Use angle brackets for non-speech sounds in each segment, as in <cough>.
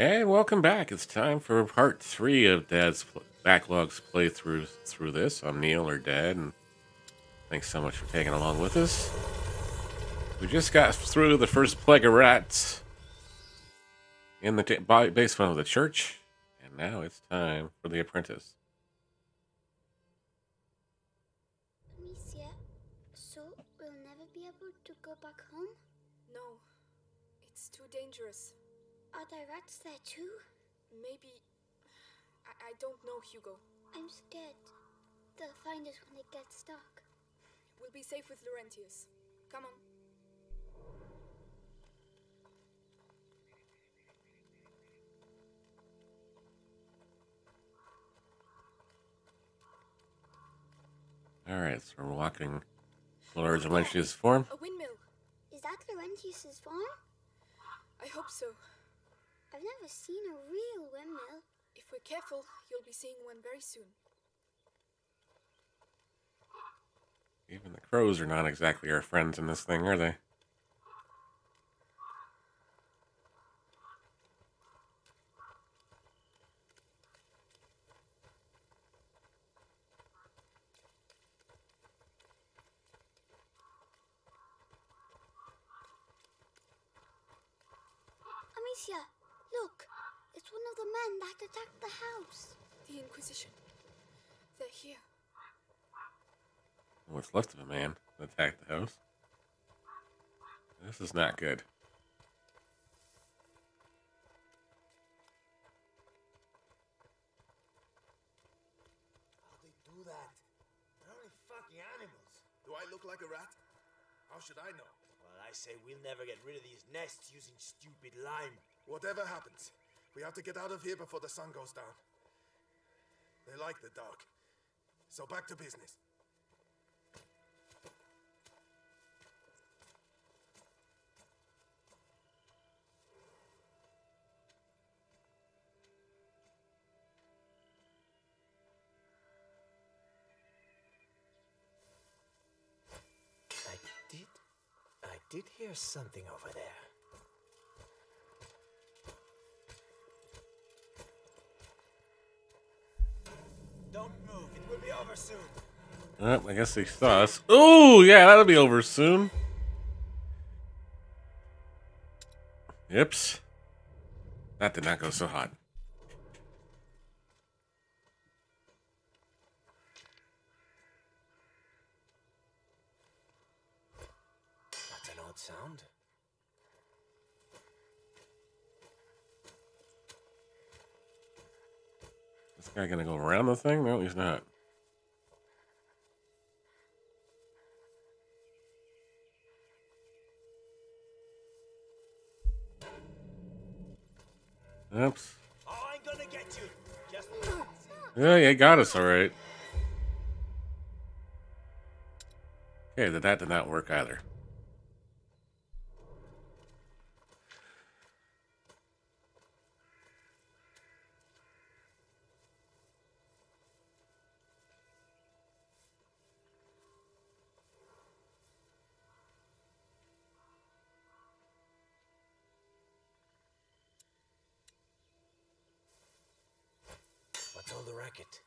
And welcome back. It's time for part three of Dad's pl- backlogs playthrough through this. I'm Neil or Dad, and thanks so much for taking along with us. We just got through the first plague of rats in the t- basement of the church, and now it's time for the apprentice. Amicia, so we'll never be able to go back home? No, it's too dangerous. Are there rats there too? Maybe. I, I don't know, Hugo. I'm scared. They'll find us when it gets dark. We'll be safe with Laurentius. Come on. All right, so we're walking towards Laurentius' form. A windmill. Is that Laurentius's farm? I hope so. I've never seen a real windmill. If we're careful, you'll be seeing one very soon. Even the crows are not exactly our friends in this thing, are they? Amicia, look! It's one of the men that attacked the house. The Inquisition. They're here. What's left of a man that attacked the house. This is not good. How'd they do that? They're only fucking animals. Do I look like a rat? How should I know? Well, I say we'll never get rid of these nests using stupid lime. Whatever happens, we have to get out of here before the sun goes down. They like the dark. So back to business. I did. I did hear something over there. Don't move. It will be over soon. Oh, I guess they saw us. Oh, yeah, that'll be over soon. Yips. That did not go so hot. That's an odd sound. This guy gonna go around the thing? No, he's not. Oops. Oh, I'm gonna get you. Just Yeah, yeah, got us all right. Okay, that that did not work either. What's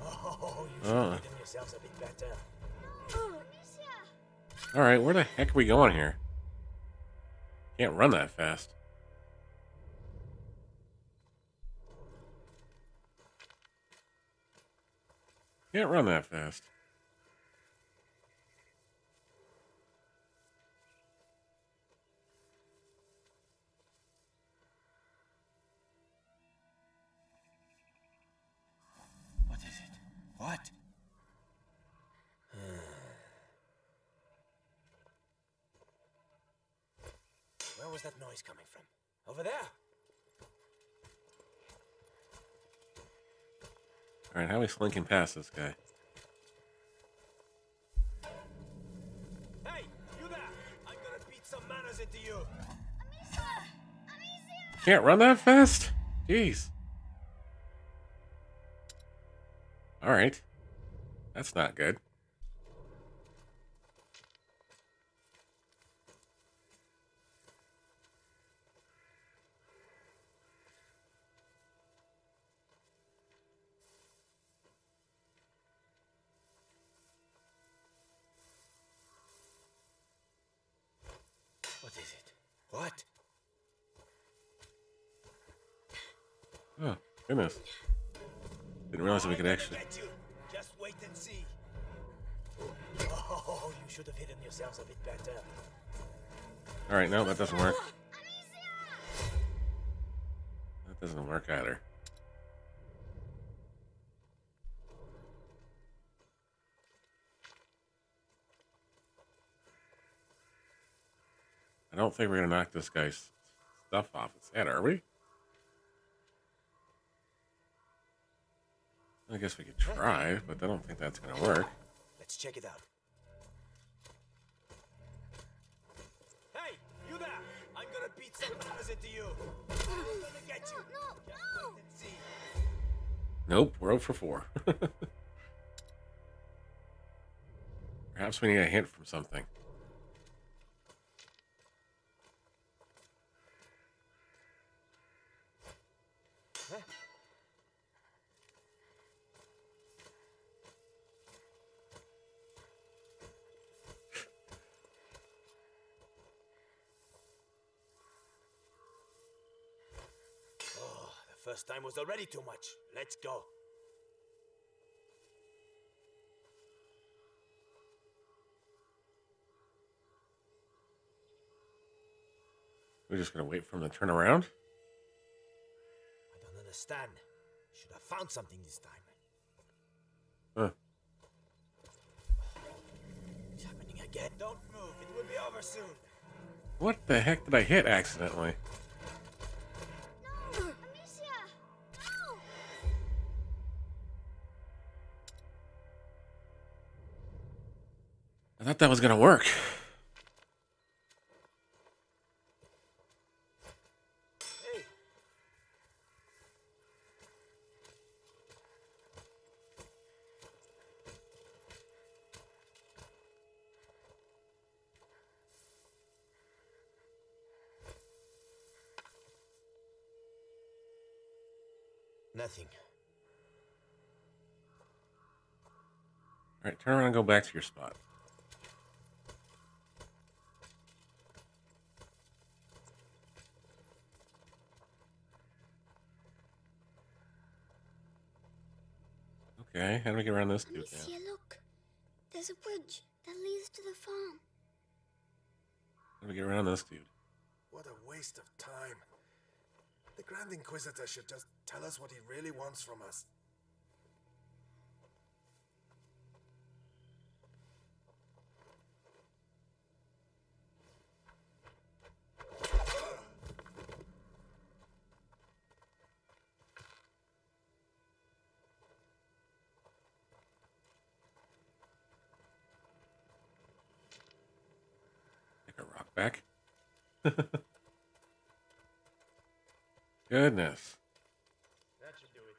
<laughs> all? Oh, you should Uh. yourselves a bit better. All right, where the heck are we going here? Can't run that fast. Can't run that fast. What? <sighs> Where was that noise coming from? Over there? All right, how are we slinking past this guy? Hey, you there! I'm gonna beat some manners into you. Amicia! Amicia! Can't run that fast? Jeez. All right. That's not good. What is it? What? Oh, goodness. Didn't realize that we could actually. Just wait and see. Oh, you should have hidden yourselves a bit better. All right, no, that doesn't work. That doesn't work either. I don't think we're gonna knock this guy's stuff off his head, are we? I guess we could try, but I don't think that's gonna work. Let's check it out. Hey, you there! I'm gonna beat some visit to you. I'm gonna get you. No, Just no. wait and see. Nope, we're 0 for 4. <laughs> Perhaps we need a hint from something. Huh? Oh, first time was already too much. Let's go. We're just gonna wait for him to turn around? I don't understand. Should have found something this time. Huh. It's happening again. Don't move. It will be over soon. What the heck did I hit accidentally? I thought that was gonna work. Hey, nothing. Alright, turn around and go back to your spot. Okay, how do we get around this dude now? Look. There's a bridge that leads to the farm. How do we get around this dude? What a waste of time. The Grand Inquisitor should just tell us what he really wants from us. Take a rock back. <laughs> Goodness. That should do it.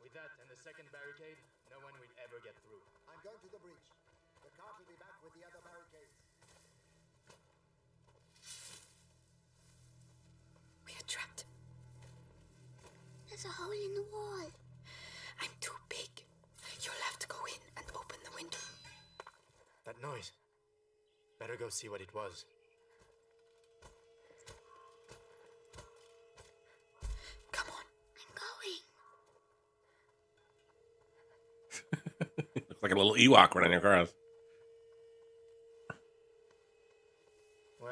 With that and the second barricade, no one will ever get through. I'm going to the bridge. The cart will be back with the other barricades. We are trapped. There's a hole in the wall. I'm too big. You'll have to go in and open the window. That noise. Better go see what it was. Like a little Ewok running across. Well,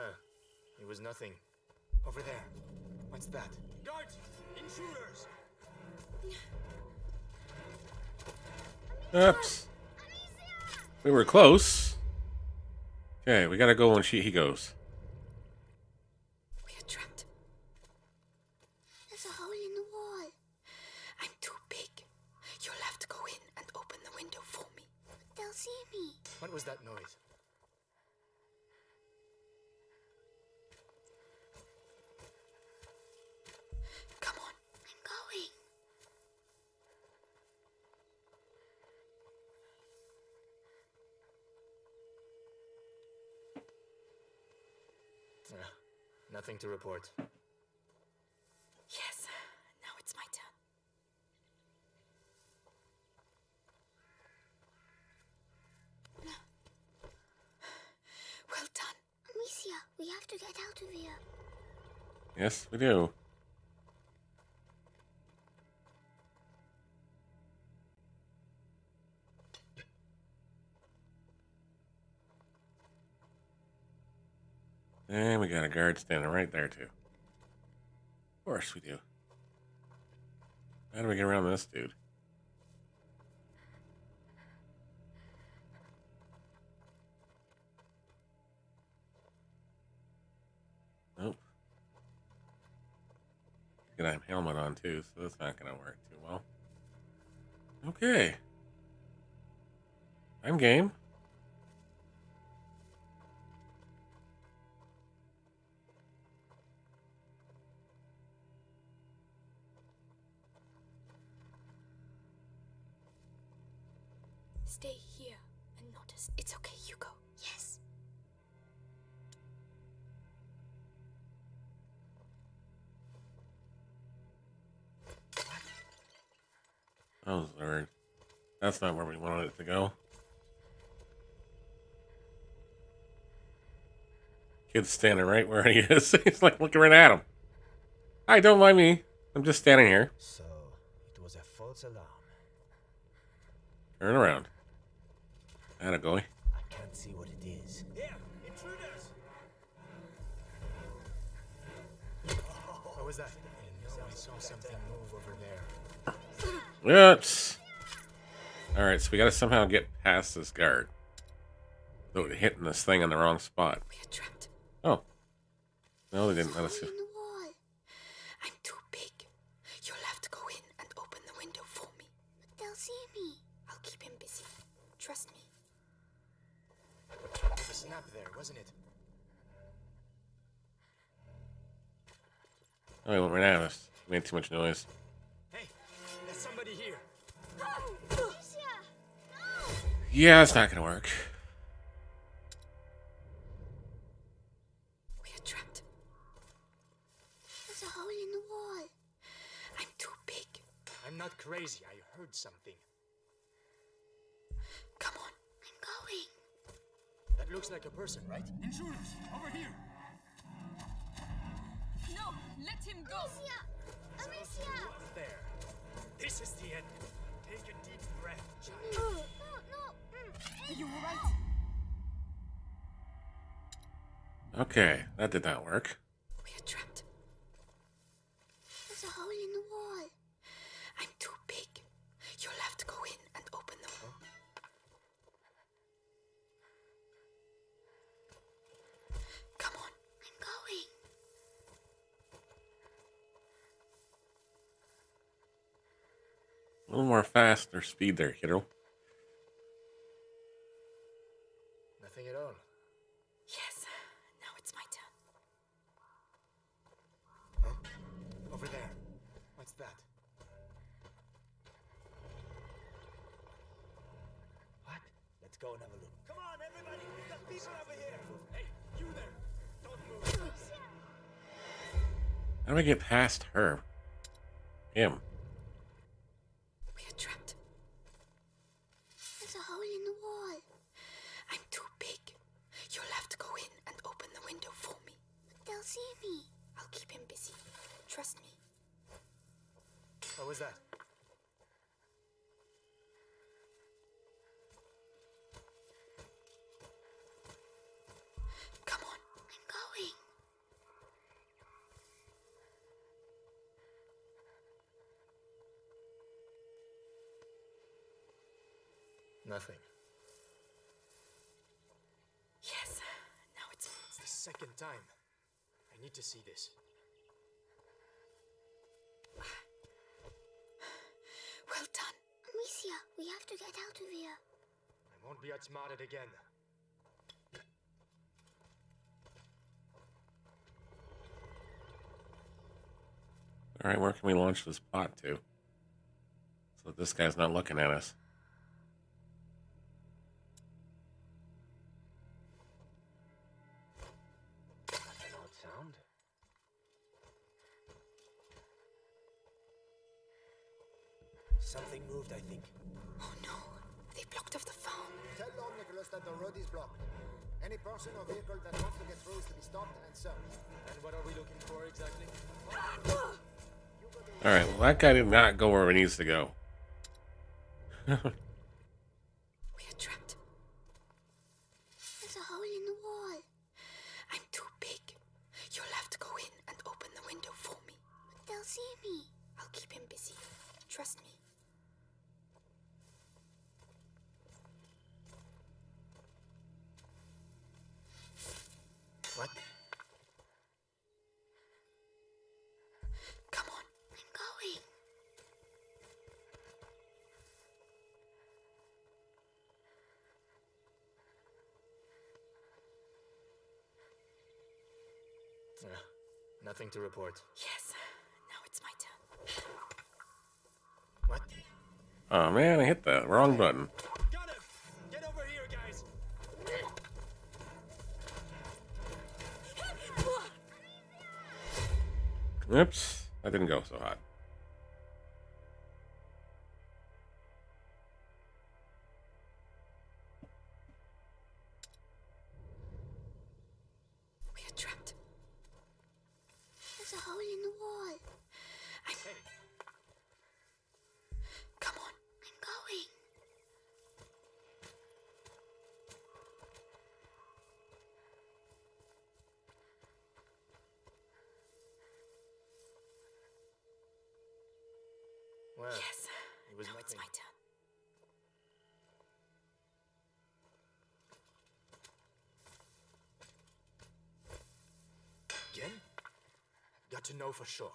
it was nothing. Over there. What's that? Guards! Intruders! Oops. We were close. Okay, we gotta go when she he goes. What was that noise? Come on. I'm going. Uh, nothing to report. Yes, we do. And we got a guard standing right there, too. Of course we do. How do we get around this dude? Nope. Get a helmet on too, so that's not gonna work too well. Okay. I'm game. Stay here and notice. It's okay, That's not where we wanted it to go. Kid's standing right where he is. <laughs> He's like looking right at him. Hi, don't mind me. I'm just standing here. So, it was a false alarm. Turn around. Attaboy. I can't see what it is. Here, intruders! Oh, what was that? I I saw something move over there. Whoops. Alright, so we gotta somehow get past this guard. Oh, hitting this thing in the wrong spot. We are trapped. Oh. No, they didn't let us. Hole in the wall. I'm too big. You'll have to go in and open the window for me. But they'll see me. I'll keep him busy. Trust me. There's a snap there, wasn't it? Oh, he went right at us. Made too much noise. Yeah, it's not gonna work. We are trapped. There's a hole in the wall. I'm too big. I'm not crazy. I heard something. Come on. I'm going. That looks like a person, right? Intruders, over here! No, let him go. Amicia! Amicia! There. This is the end. Take a deep breath, child. Mm. Okay, that did not work. We are trapped. There's a hole in the wall. I'm too big. You'll have to go in and open the Come on. I'm going. A little more faster speed there, kiddo. Past her? Him. Won't be outsmarted again. All right, where can we launch this bot to? So that this guy's not looking at us. Something moved, I think. That the road is blocked. Any person or vehicle that wants to get through is to be stopped and searched. And what are we looking for exactly? <laughs> All right. Well, that guy did not go where he needs to go. <laughs> We are trapped. There's a hole in the wall. I'm too big. You'll have to go in and open the window for me. But they'll see me. I'll keep him busy. Trust me. What? Come on. I'm going. Yeah, nothing to report. Yes, now it's my turn. What? Oh man, I hit the wrong button. Got him! Get over here, guys! Oops, that didn't go so hot. To know for sure.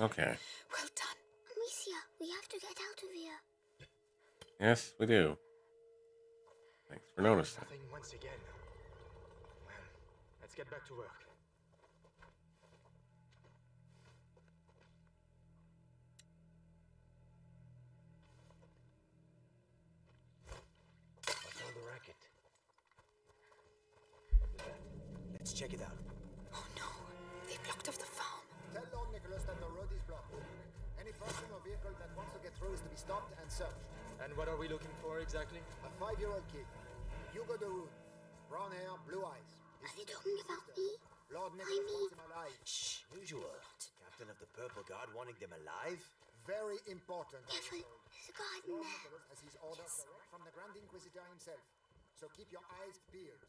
Okay. Well done. Amicia, we have to get out of here. Yes, we do. Thanks for noticing. Nothing once again. Well, let's get back to work. Guard them alive? Very important. I Careful, there's a garden Lord there. Nicholas has his orders direct from the Grand Inquisitor himself. So keep your eyes peeled.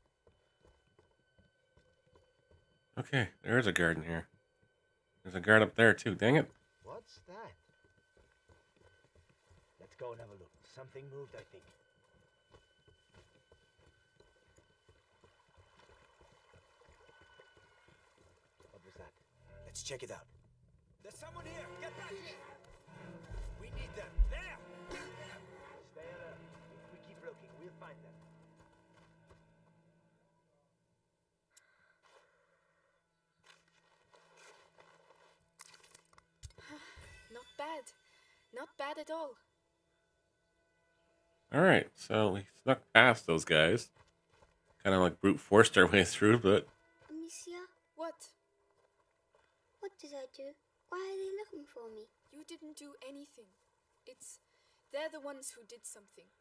Okay, there is a guard in here. There's a guard up there too. Dang it. What's that? Let's go and have a look. Something moved, I think. What was that? Let's check it out. There's someone here! Get back here! We need them! There! Get them! Stay alert. If we keep looking, we'll find them. <sighs> Not bad. Not bad at all. All right, so we snuck past those guys. Kind of like brute forced our way through, but Amicia, What? what did I do? Why are they looking for me? You didn't do anything. It's. They're the ones who did something.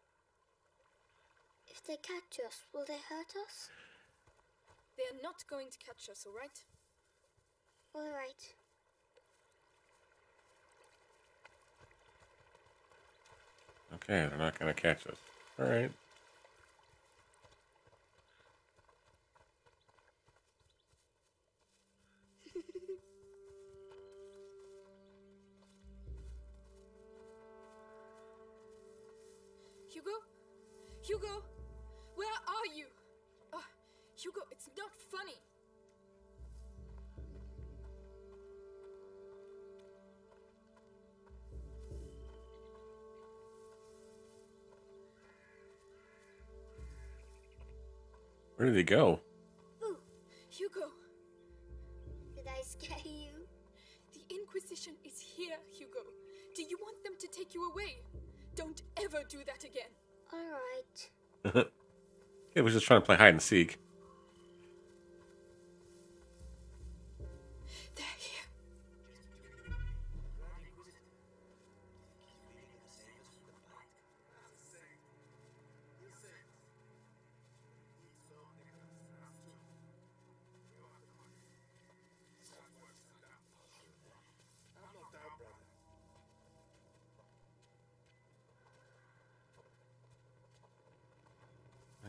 If they catch us, will they hurt us? They are not going to catch us, alright? All right. okay, they're not going to catch us. All right. Hugo? Where are you? Uh, Hugo, it's not funny. Where did he go? Boo! Hugo, Did I scare you? the Inquisition is here, Hugo. Do you want them to take you away? Don't ever do that again. All right. <laughs> He was just trying to play hide and seek.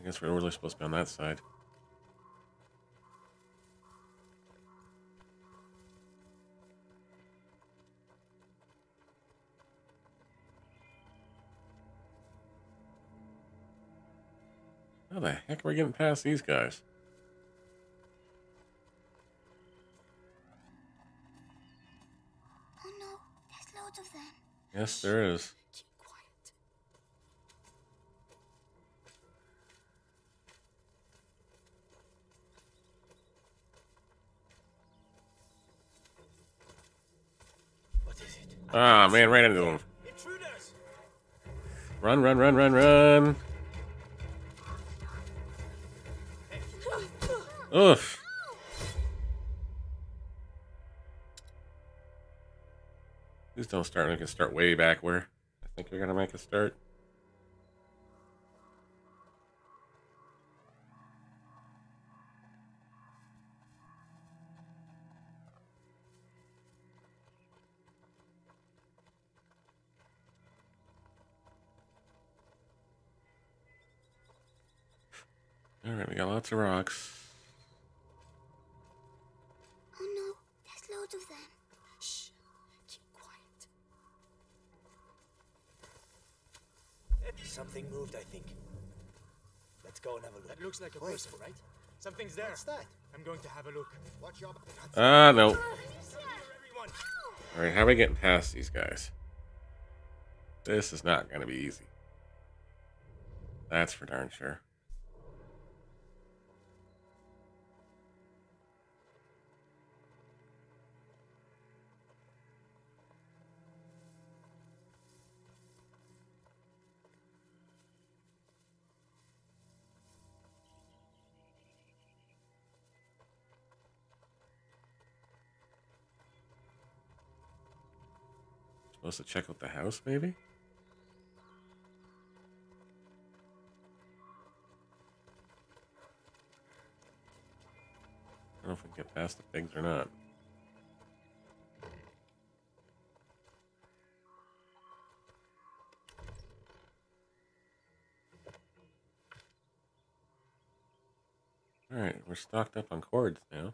Guess we're really supposed to be on that side. How the heck are we getting past these guys? Oh no, there's loads of them. Yes, there is. Keep quiet. What is it? Ah, man, right into. Intruders! Run, run, run, run, run. Oof. Please don't start. We can start way back where I think we're gonna make a start. All right, we got lots of rocks. Oh no, there's loads of them. Shh. Keep quiet. Something moved, I think. Let's go and have a look. That looks like a Wait. person, right? Something's there. What's that? I'm going to have a look. Watch your... Ah, no. All right, how are we getting past these guys? This is not going to be easy. That's for darn sure. Supposed to check out the house, maybe? I don't know if we can get past the pigs or not. Alright, we're stocked up on cords now.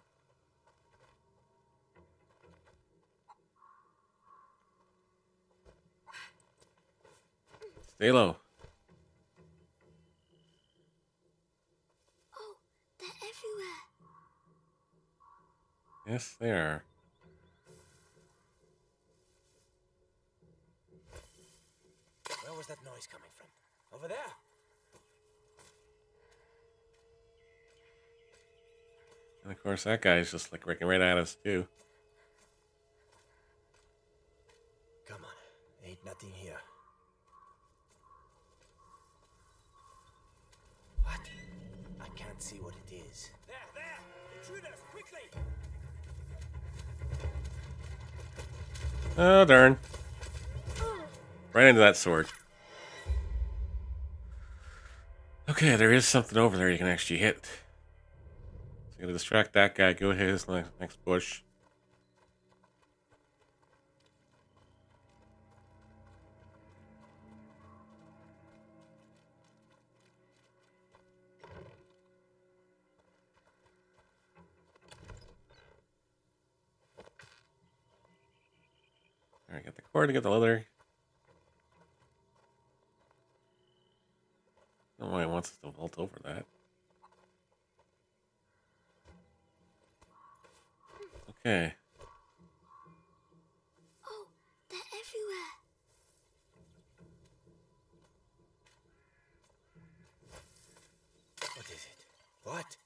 Stay low. Oh, they're everywhere. Yes, they are. Where was that noise coming from? Over there! And of course, that guy's just like looking right at us, too. Come on. Ain't nothing here. What? I can't see what it is. There, there! Intruders, quickly! Oh, darn. Right into that sword. Okay, there is something over there you can actually hit. So you gotta distract that guy, go hit his next bush. Alright, get the cord to get the leather. I don't know why it wants us to vault over that. Okay. Oh, they're everywhere. What is it? What?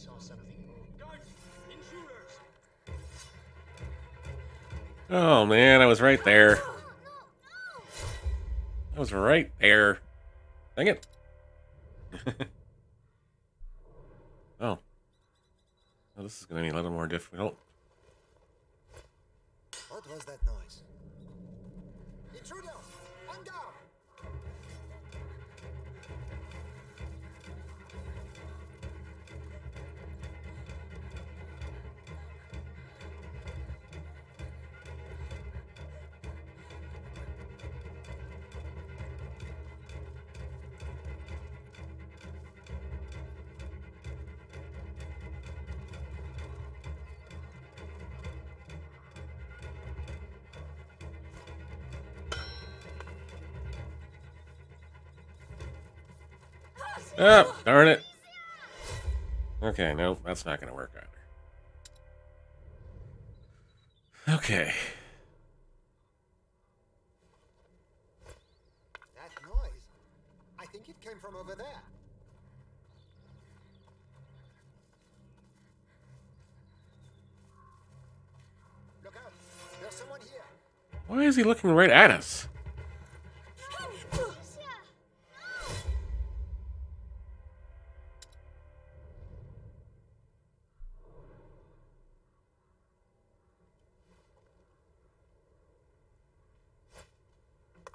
saw something move. Guards! Intruders! Oh man, I was right there. I was right there. Dang it. <laughs> oh. Oh, this is going to be a little more difficult. What was that noise? Oh, darn it. Okay, nope, that's not going to work either. Okay. That noise? I think it came from over there. Look out! There's someone here! Why is he looking right at us? Amicia!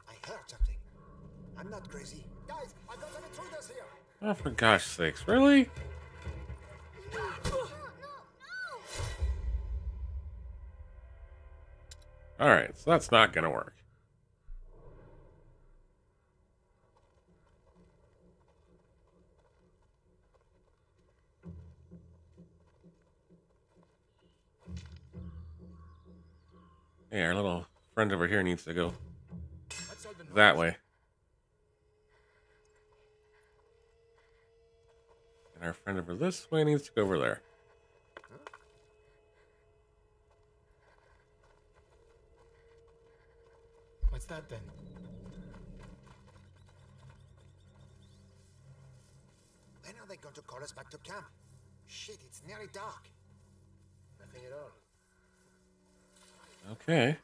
I heard something. I'm not crazy. Guys, I got some intruders here! Oh, for gosh sakes, really? Alright, so that's not to work. Hey, our little friend over here needs to go that way. Our friend over this way needs to go over there. What's that then? When are they going to call us back to camp? Shit, it's nearly dark. Nothing at all. Okay.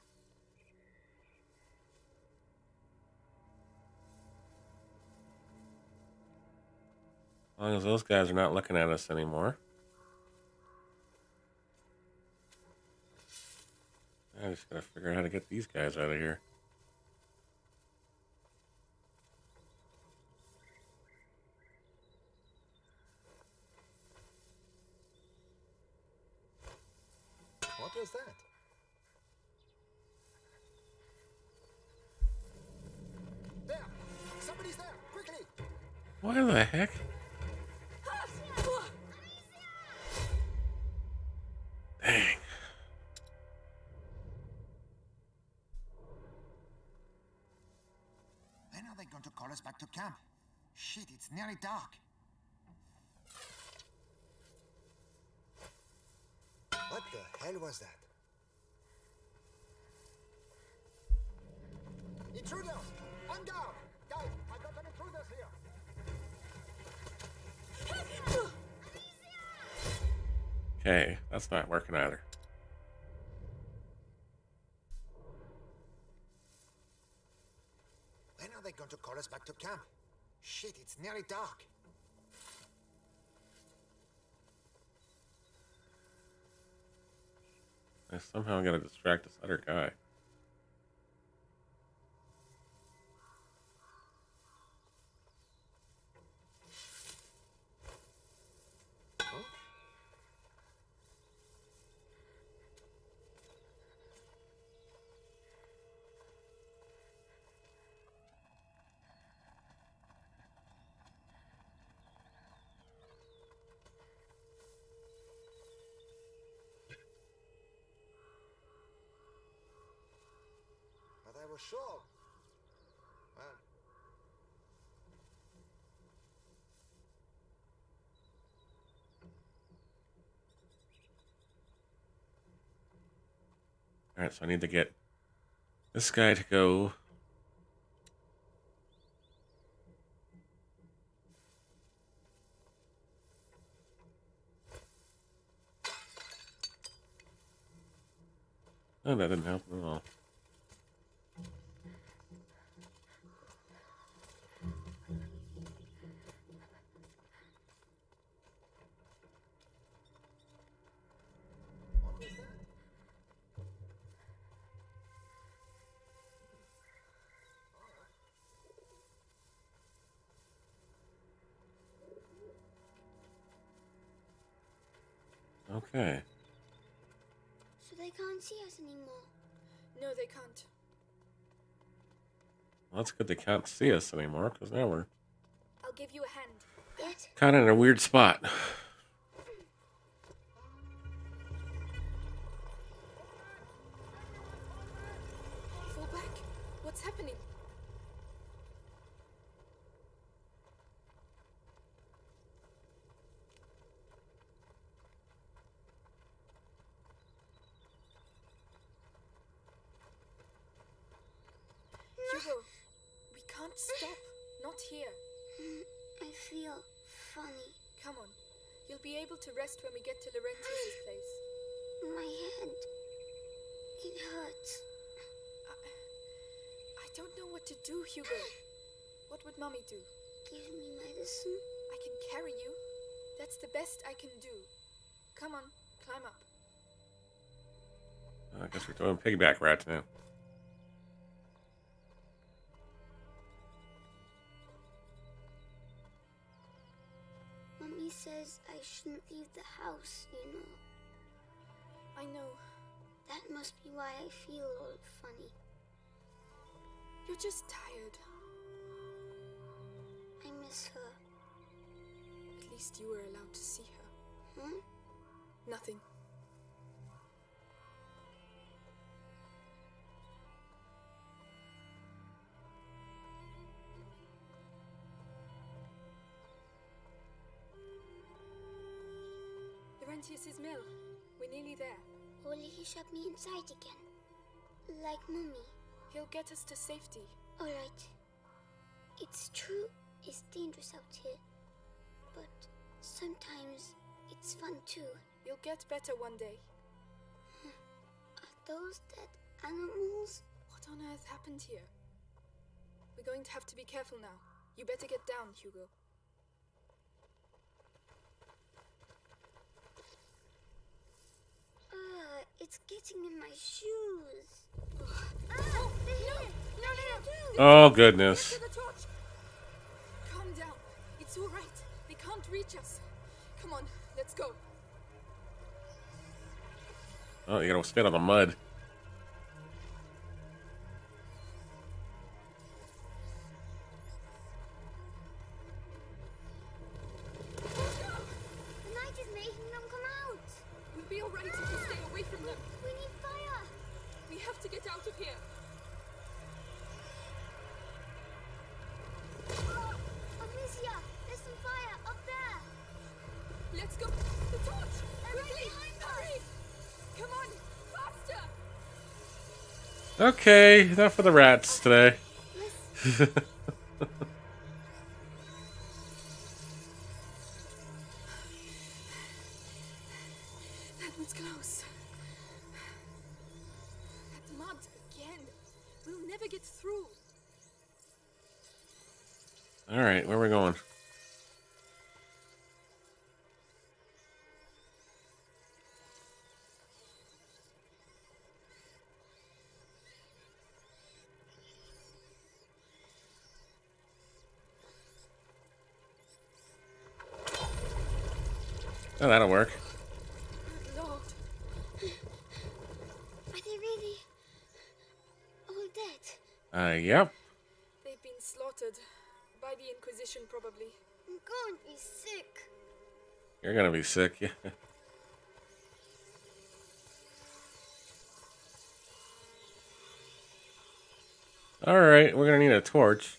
As long as those guys are not looking at us anymore. I just gotta figure out how to get these guys out of here. That's not working either. When are they going to call us back to camp? Shit, it's nearly dark. I somehow gotta distract this other guy. Sure. Man. All right, so I need to get this guy to go. Oh, that didn't help at all. Okay. So they can't see us anymore. No, they can't. Well, that's good they can't see us anymore, because now we're I'll give you a hand. Yet, kind of in a weird spot. Fall back. What's happening? Hugo, we can't stop. Not here. mm, I feel funny. Come on. You'll be able to rest when we get to Laurentius's place. My head. It hurts. I, I don't know what to do, Hugo. What would Mommy do? Give me medicine. I can carry you. That's the best I can do. Come on, climb up. I guess we're doing piggyback rats now. Says I shouldn't leave the house, you know. I know. That must be why I feel all funny. You're just tired. I miss her. At least you were allowed to see her. Hmm? Nothing. Laurentius's mill. We're nearly there. Only he shut me inside again? Like Mummy. He'll get us to safety. Alright. It's true, it's dangerous out here. But sometimes it's fun too. You'll get better one day. Hmm. Are those dead animals? What on earth happened here? We're going to have to be careful now. You better get down, Hugo. Ah, it's getting in my shoes. They're. No, no, no. Oh, goodness. Calm down. It's all right. They can't reach us. Come on, let's go. Oh, you gotta spit on the mud. Okay, enough for the rats today. That was close. That mud again. We'll never get through. All right, where are we going? Oh, that'll work. Lord, Are they really all dead? Uh, yep. they've been slaughtered by the Inquisition, probably. I'm going to be sick. You're gonna be sick. Yeah. <laughs> All right, we're gonna need a torch.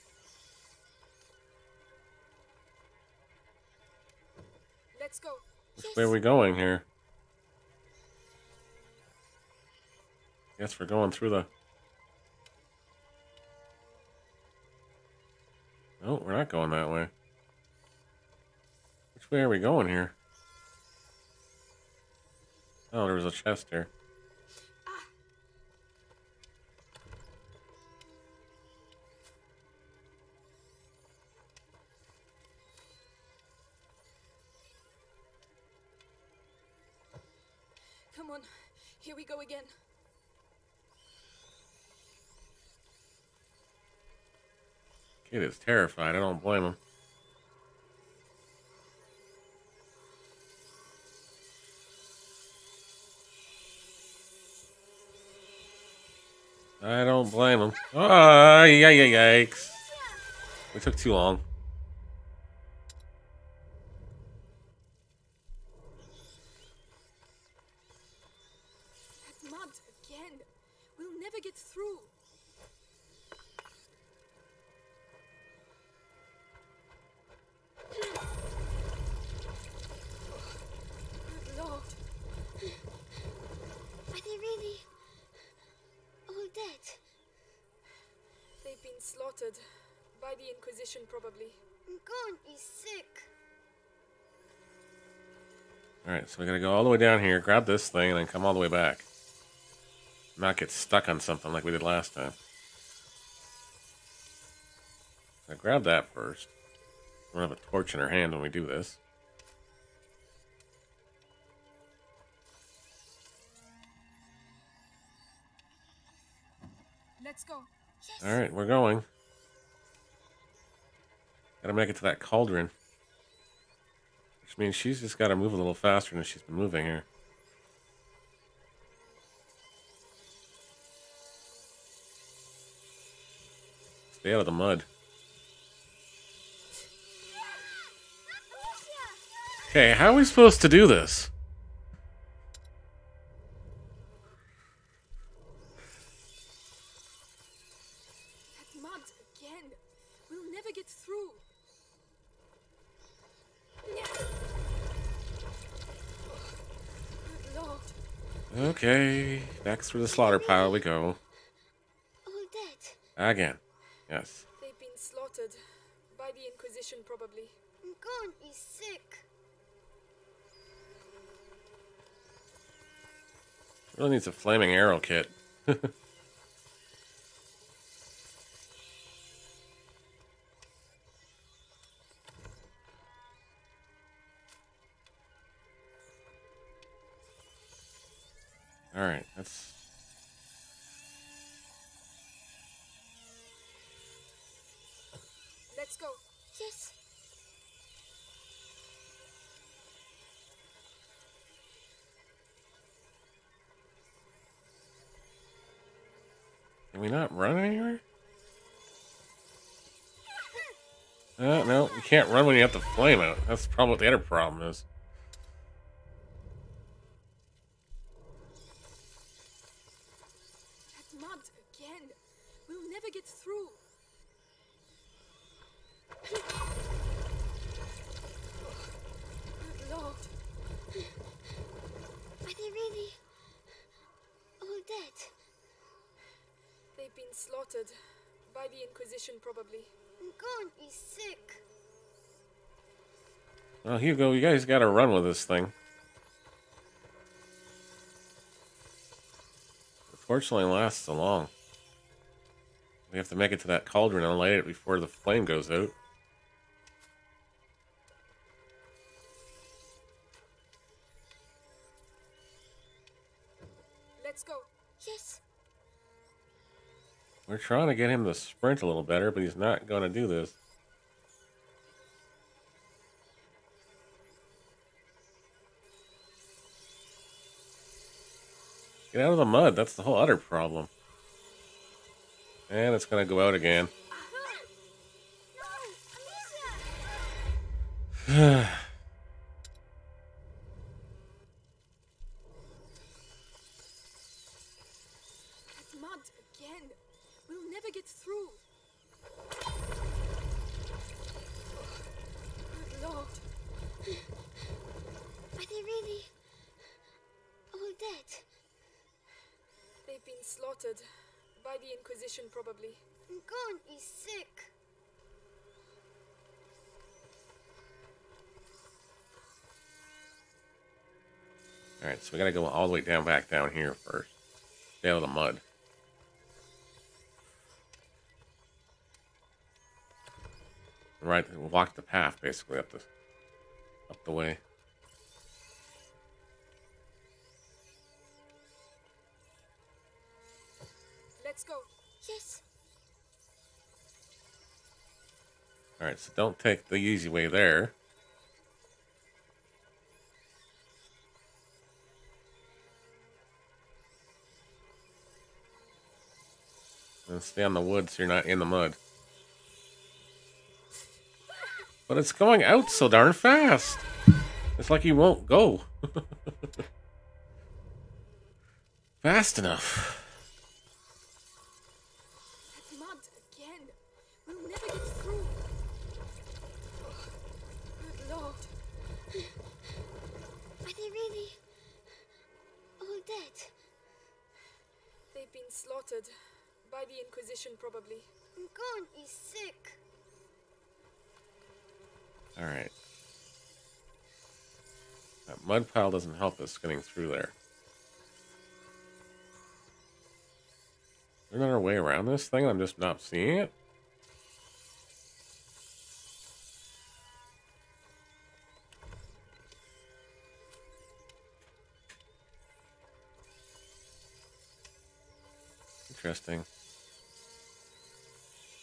Let's go. Which way are we going here? Guess we're going through the. No, we're not going that way. Which way are we going here? Oh, there was a chest here. Here we go again. Kid is terrified. I don't blame him. I don't blame him. Oh, yeah, yeah, yikes. We took too long. That mud again. We'll never get through. Good Lord. Are they really all dead? They've been slaughtered. By the Inquisition, probably. Gon is sick. Alright, so we gotta go all the way down here, grab this thing, and then come all the way back. Not get stuck on something like we did last time. I grab that first. We're gonna have a torch in our hand when we do this. Let's go. Alright, we're going. Gotta make it to that cauldron. Which means she's just gotta move a little faster than she's been moving here. Stay out of the mud. Okay, how are we supposed to do this? That mud again. We'll never get through. Good Lord. Okay, back through the slaughter pile we go. All dead. Again. Yes. They've been slaughtered. By the Inquisition, probably. Gon is sick. Really needs a flaming arrow kit. <laughs> All right, that's Let's go. Yes. Can we not run anywhere? Uh, no, you can't run when you have the flame out. That's probably what the other problem is. That mud again. We'll never get through. Good Lord. Are they really all dead? They've been slaughtered. By the Inquisition, probably. Gon is sick. Well, Guys got to run with this thing. Unfortunately, lasts so long. We have to make it to that cauldron and light it before the flame goes out. Let's go. Yes. We're trying to get him to sprint a little better, but he's not going to do this. Get out of the mud. That's the whole other problem. And it's to go out again. <sighs> <sighs> All right, so we got to go all the way down back down here first. Stay out of the mud. Right, walk the path basically up the up the way. Let's go. Yes. All right, so don't take the easy way there. Stay on the wood so you're not in the mud. But it's going out so darn fast. It's like you won't go. <laughs> fast enough. That mud again. We'll never get through. Good lord. Are they really all dead? They've been slaughtered. By the Inquisition, probably. Gon is sick. All right. That mud pile doesn't help us getting through there. Is there another way around this thing? I'm just not seeing it. Interesting.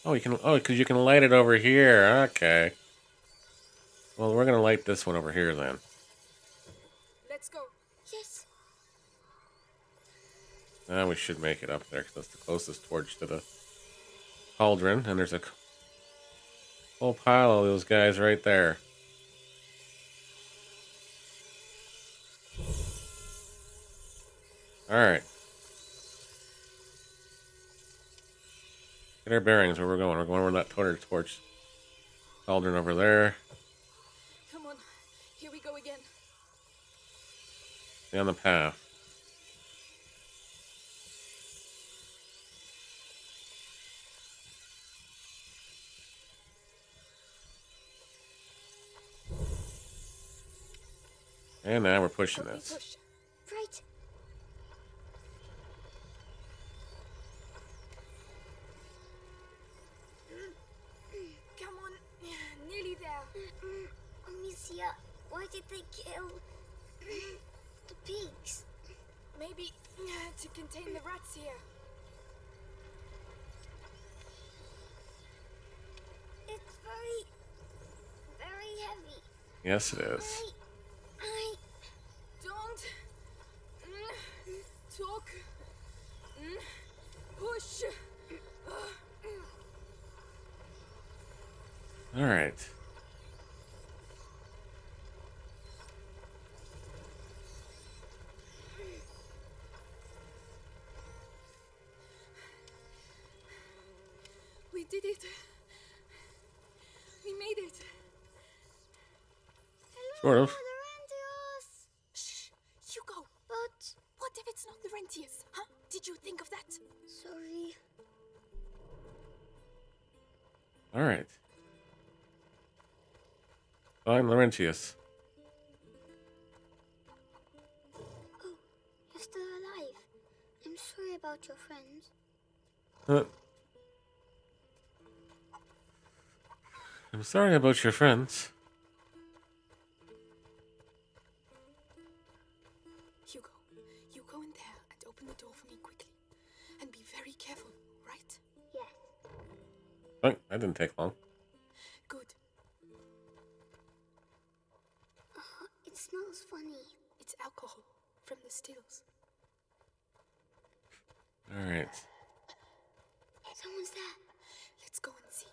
Oh, you can. Oh, because you can light it over here. Okay. Well, we're gonna light this one over here then. Let's go. Yes. Now we should make it up there because that's the closest torch to the cauldron, and there's a whole pile of those guys right there. All right. Get our bearings where we're going. We're going where that torch torch cauldron over there. Come on. Here we go again. On the path. And now we're pushing this. push. Right. Come on. Nearly there. Mm, Amicia, why did they kill the pigs? Maybe to contain the rats here. It's very, very heavy. Yes, it is. I, I, Don't mm, talk. Mm, push. All right. Did it. We made it. Sort of. Mother Andreas. Shh. You go. But, What if it's not Laurentius? Huh? Did you think of that? sorry. All right. I'm Laurentius. Oh, you're still alive. I'm sorry about your friends. Uh, I'm sorry about your friends. Hugo, you go in there and open the door for me quickly. And be very careful, right? Yes. Oh, that didn't take long. Good. Uh, it smells funny. It's alcohol from the stills. All right. Someone's there. Let's go and see.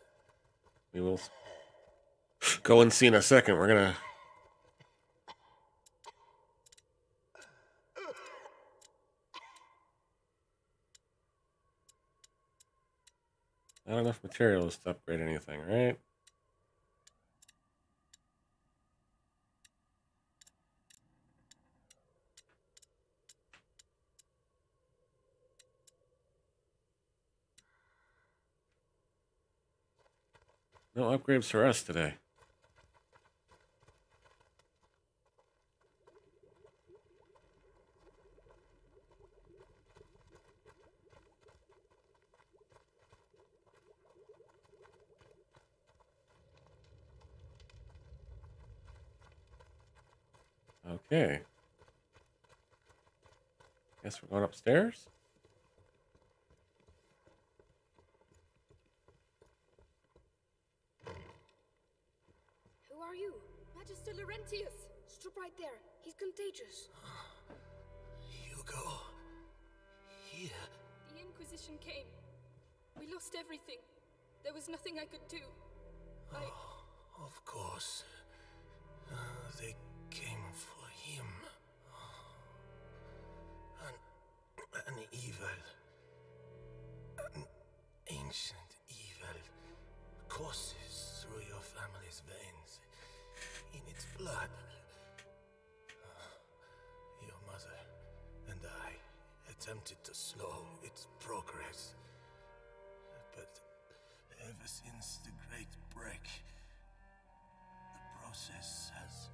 We will s- go and see in a second. We're gonna. Not enough materials to upgrade anything, right? No upgrades for us today. Okay. Guess we're going upstairs. Who are you? Magister Laurentius! Strip right there. He's contagious. Hugo. Here. The Inquisition came. We lost everything. There was nothing I could do. I... Oh, of course. Uh, they came for evil. An ancient evil courses through your family's veins. In its blood. Ah, your mother and I attempted to slow its progress. But ever since the Great Break, the process has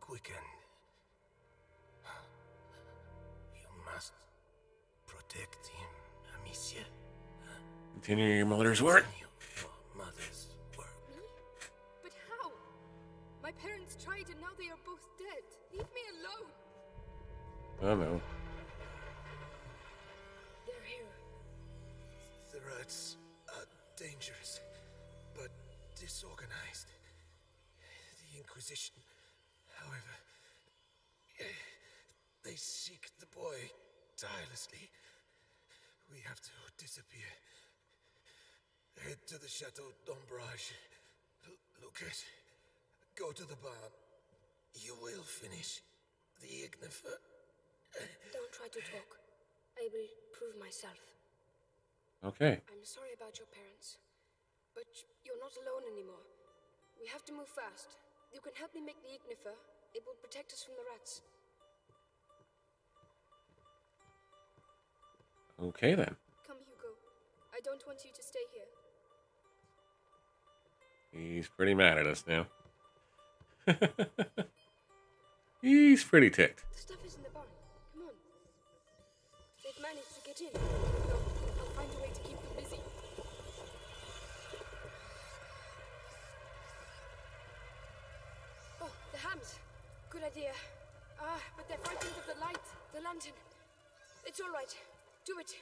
quickened. You must protect him, Amicia. Continue your mother's work. Your mother's work. Hmm? But how? My parents tried and now they are both dead. Leave me alone. Oh know. They're here. The rats are dangerous, but disorganized. The Inquisition, however, they seek the boy tirelessly. We have to disappear. Head to the Chateau d'Ombrage. L- Lucas, go to the barn. You will finish the Ignifer. Don't try to talk. I will prove myself. Okay. I'm sorry about your parents. But you're not alone anymore. We have to move fast. You can help me make the Ignifer. It will protect us from the rats. Okay then. Come, Hugo. I don't want you to stay here. He's pretty mad at us now. <laughs> He's pretty ticked. The stuff is in the barn. Come on. They've managed to get in. No, I'll find a way to keep them busy. Oh, the hams. Good idea. Ah, but they're frightened of the light. The lantern. It's all right. Do it.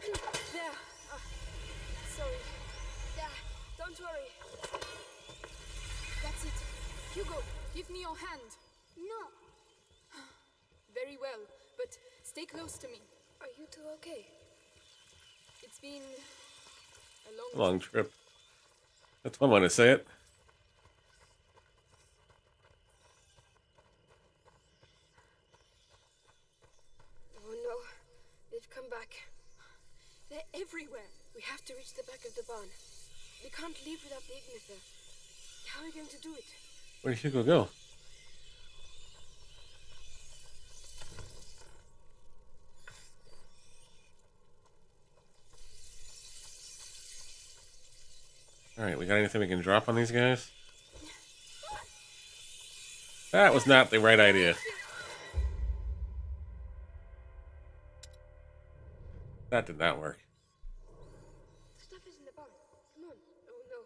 There. Ah, sorry. There. Don't worry. That's it. Hugo, give me your hand. No. Very well, but stay close to me. Are you two okay? It's been a long, Long trip. That's one way to say it. Oh no. They've come back. They're everywhere. We have to reach the back of the barn. We can't leave without the Ignifer. How are we going to do it? Where did Hugo go? Alright, we got anything we can drop on these guys? That was not the right idea. That did not work. Stuff is in the barn. Come on. Oh no.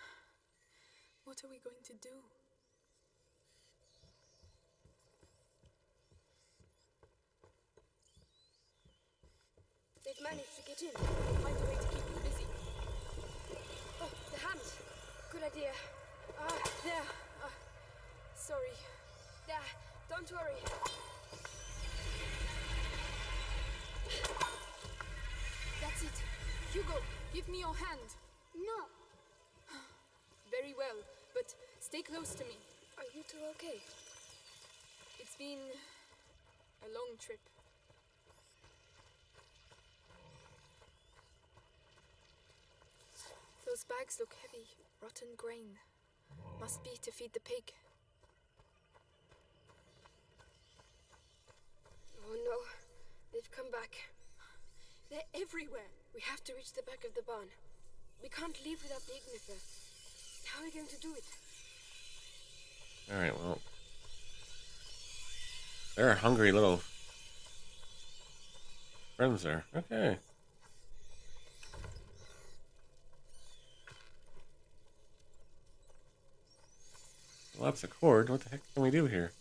<sighs> What are we going to do? They've managed to get in. Find a way to keep them busy. Oh, the hams. Good idea. Ah, there. Ah, sorry. There. Don't worry. That's it. Hugo, give me your hand. No. Very well, but stay close to me. Are you two okay? It's been a long trip. Those bags look heavy. Rotten grain. Must be to feed the pig. Oh no. They've come back. They're everywhere. We have to reach the back of the barn. We can't leave without the Ignifer. How are we going to do it? Alright, well. They're hungry little friends there. Okay. Lots of cord. What the heck can we do here?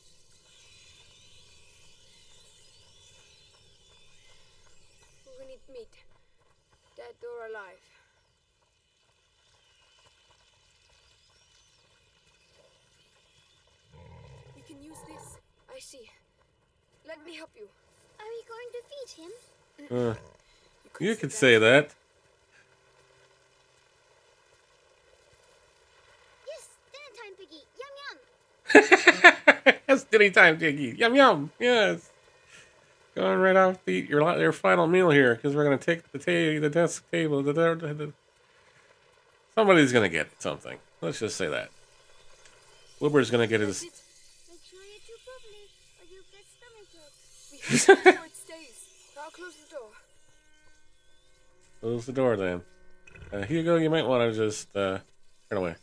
We need meat. Dead or alive. I see. Let me help you. Are we going to feed him? Uh, could you could say that. Yes, dinner time, Piggy. Yum yum. <laughs> That's dinny time, Jiggy. Yum yum. Yes. Going right off the your your final meal here because we're gonna take the ta- the desk table. The, the, the, somebody's gonna get something. Let's just say that. Wilbur's gonna get That's his. Close the door. Close the door then. Uh, Hugo, you might want to just uh, turn away.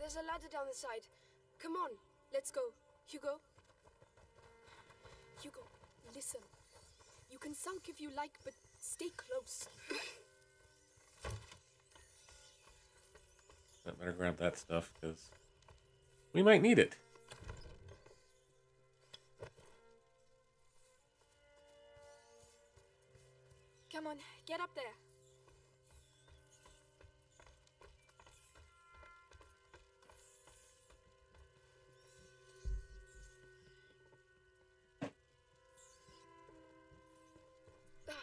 There's a ladder down the side. Come on, let's go. Hugo. Hugo, listen. You can sulk if you like, but stay close. I better grab that stuff because we might need it. Come on, get up there. Ah,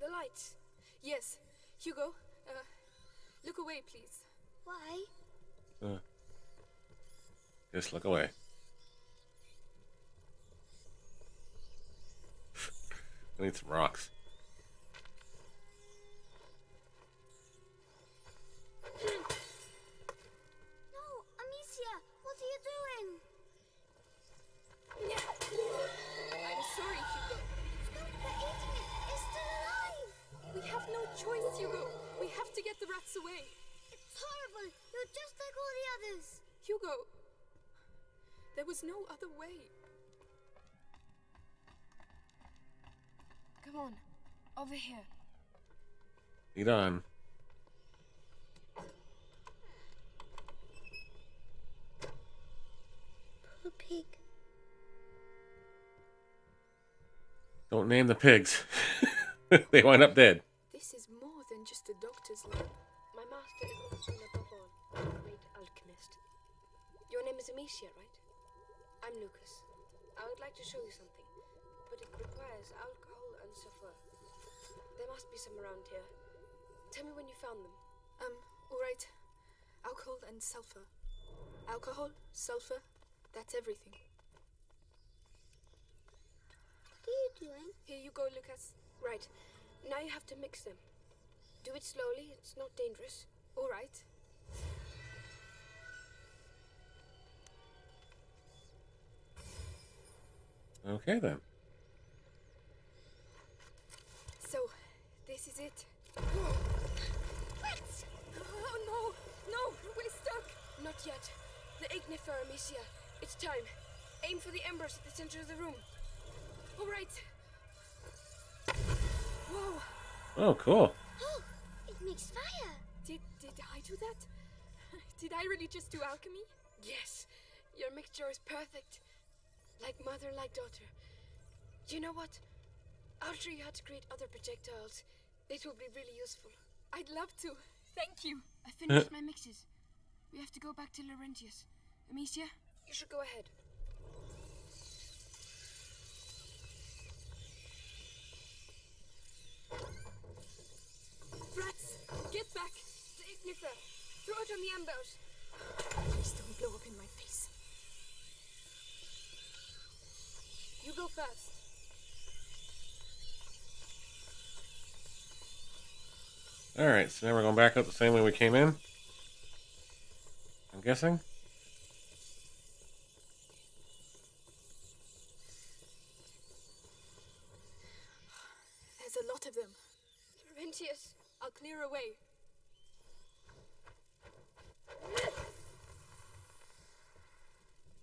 the lights. Yes, Hugo. Uh, look away, please. Why? Uh, just look away. I need some rocks. No, Amicia, what are you doing? I'm sorry, Hugo. Stop the eating it. It's still alive. We have no choice, Hugo. We have to get the rats away. It's horrible. You're just like all the others. Hugo. There was no other way. Come on, over here. Lead on. Poor pig. Don't name the pigs. <laughs> they wind up dead. This is more than just a doctor's lab. My master is Orson above all, a great alchemist. Your name is Amicia, right? I'm Lucas. I would like to show you something, but it requires alcohol and sulfur. There must be some around here. Tell me when you found them. Um, alright. Alcohol and sulfur. Alcohol, sulfur, that's everything. What are you doing? Here you go, Lucas. Right. Now you have to mix them. Do it slowly, it's not dangerous. Alright. Okay then. So, this is it. Rats! Oh no! No! We're stuck! Not yet. The ignifer, Amicia. It's time. Aim for the embers at the center of the room. Alright. Whoa! Oh, cool. Oh, it makes fire. Did did I do that? <laughs> Did I really just do alchemy? Yes, your mixture is perfect. Like mother, like daughter. You know what? I'll show you how to create other projectiles. It will be really useful. I'd love to. Thank you. I finished uh. my mixes. We have to go back to Laurentius. Amicia? You should go ahead. Rats, get back! The ignifer. Throw it on the embers. Please don't blow up in my face. You go first. All right, so now we're going back up the same way we came in. I'm guessing. There's a lot of them. Laurentius. I'll clear away.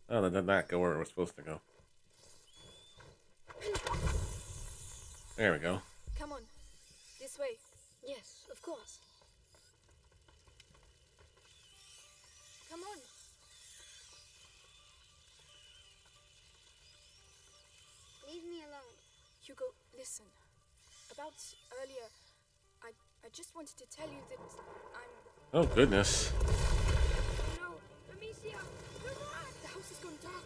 Oh, that did not go where it was supposed to go. There we go. Come on. This way. Yes, of course. Come on. Leave me alone. Hugo, listen. About earlier, I, I just wanted to tell you that I'm. Oh, goodness. No, Amicia, not! The house has gone dark.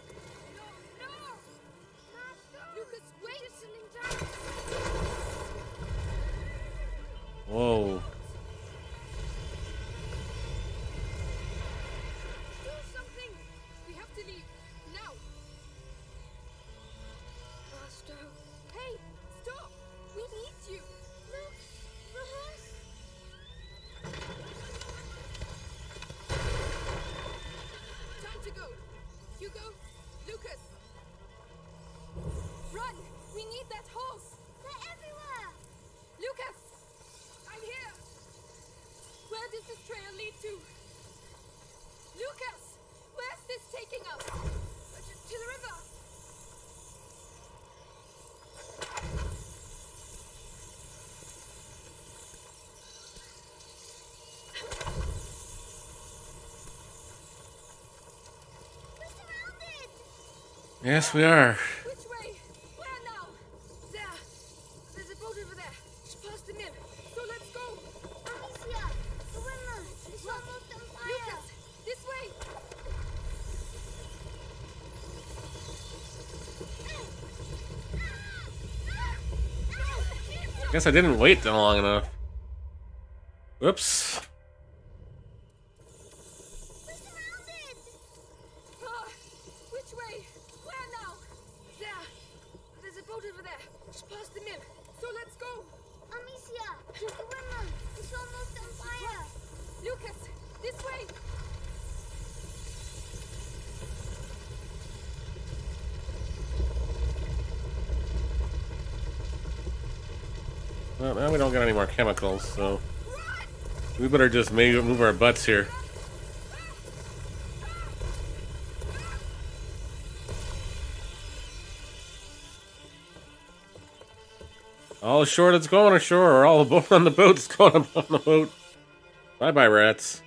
Whoa. Yes, we are. Which way? Where now? There! There's a boat over there. Just past the mill. So let's go! Amicia, the windmill is almost on fire. Lucas! This way! Guess I didn't wait long enough. Whoops. We're surrounded. Ah, which way? Where now? There! There's a boat over there. Just past the mill. So let's go! Amicia, the windmill is almost on fire. Lucas! This way! Well, now we don't got any more chemicals, so we better just maybe move our butts here. All ashore that's going ashore, or all boat <laughs> <laughs> on the boat that's going on the boat. Bye bye, rats.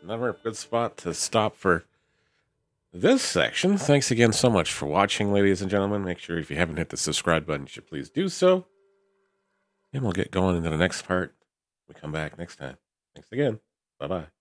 That's another good spot to stop for this section. Thanks again so much for watching, ladies and gentlemen. Make sure if you haven't hit the subscribe button, you should please do so. And we'll get going into the next part. We come back next time. Thanks again. Bye bye.